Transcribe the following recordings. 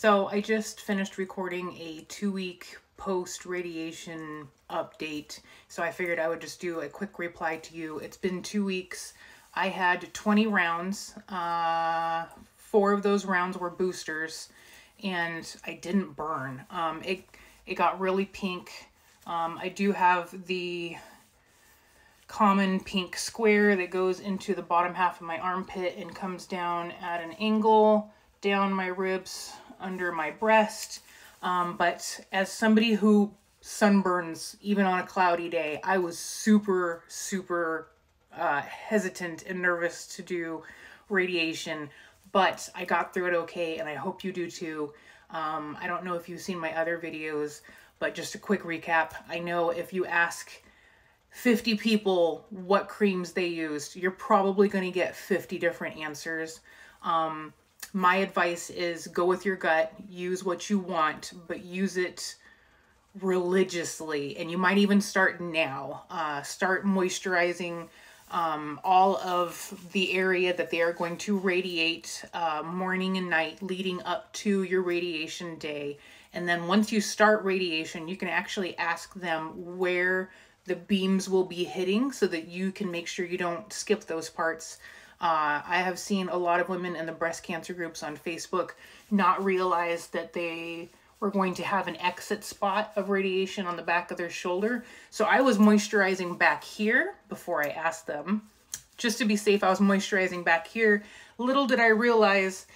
So I just finished recording a two week post radiation update. So I figured I would just do a quick reply to you. It's been two weeks. I had 20 rounds. Uh, four of those rounds were boosters and I didn't burn. Um, it, it got really pink. Um, I do have the common pink square that goes into the bottom half of my armpit and comes down at an angle down my ribs under my breast. Um, but as somebody who sunburns even on a cloudy day, I was super, super uh, hesitant and nervous to do radiation, but I got through it okay, and I hope you do too. Um, I don't know if you've seen my other videos, but just a quick recap. I know if you ask 50 people what creams they used, you're probably going to get 50 different answers. Um, my advice is go with your gut, use what you want, but use it religiously. And you might even start now. Uh, start moisturizing um, all of the area that they are going to radiate uh, morning and night leading up to your radiation day. And then once you start radiation, you can actually ask them where the beams will be hitting so that you can make sure you don't skip those parts. Uh, I have seen a lot of women in the breast cancer groups on Facebook not realize that they were going to have an exit spot of radiation on the back of their shoulder. So I was moisturizing back here before I asked them. Just to be safe, I was moisturizing back here. Little did I realize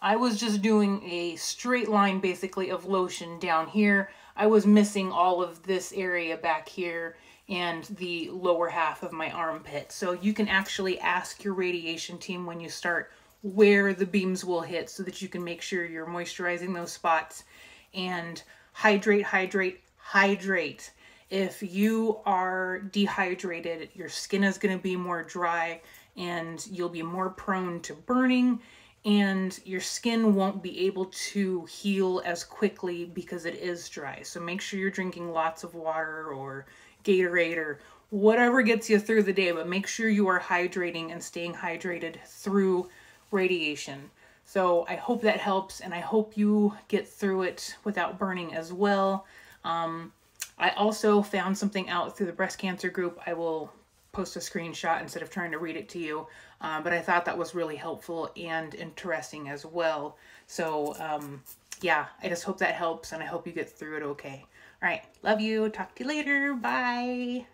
I was just doing a straight line basically of lotion down here. I was missing all of this area back here and the lower half of my armpit. So you can actually ask your radiation team when you start where the beams will hit so that you can make sure you're moisturizing those spots and hydrate, hydrate, hydrate. If you are dehydrated, your skin is going to be more dry and you'll be more prone to burning and your skin won't be able to heal as quickly because it is dry. So make sure you're drinking lots of water or Gatorade or whatever gets you through the day, but make sure you are hydrating and staying hydrated through radiation. So I hope that helps and I hope you get through it without burning as well. Um, I also found something out through the breast cancer group. I will post a screenshot instead of trying to read it to you. Um, but I thought that was really helpful and interesting as well. So um, yeah, I just hope that helps and I hope you get through it okay. All right, love you. Talk to you later. Bye.